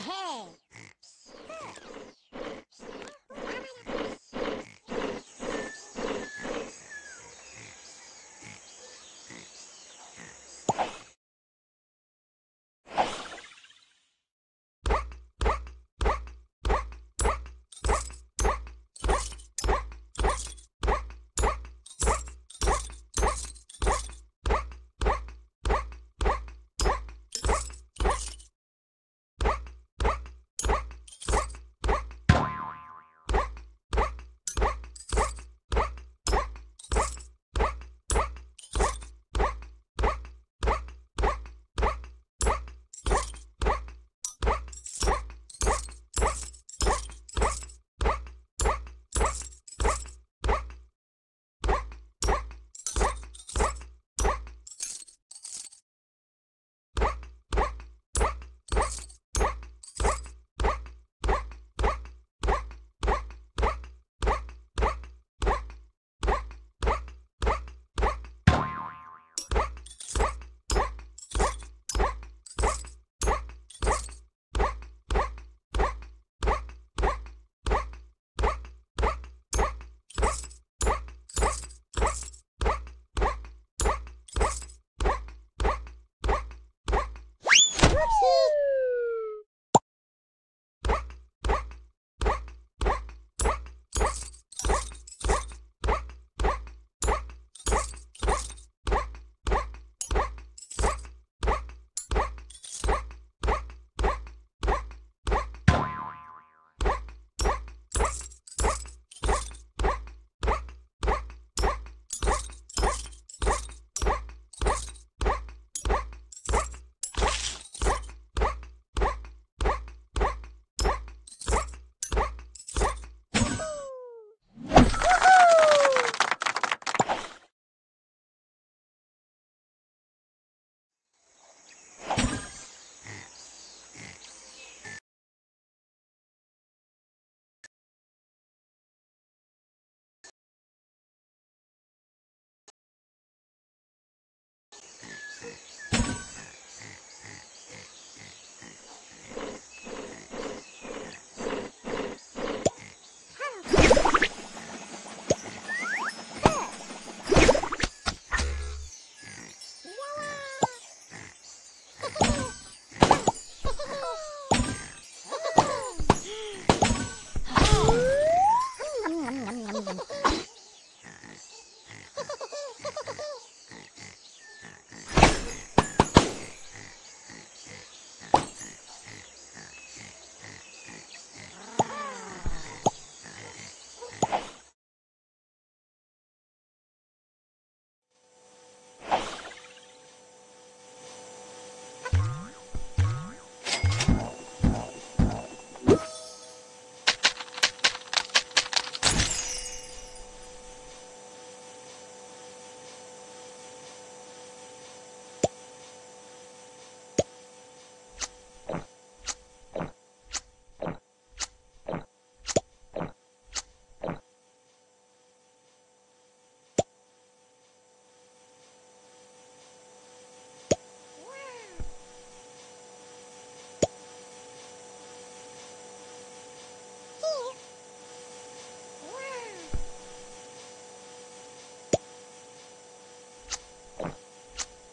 Hey.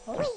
Oh.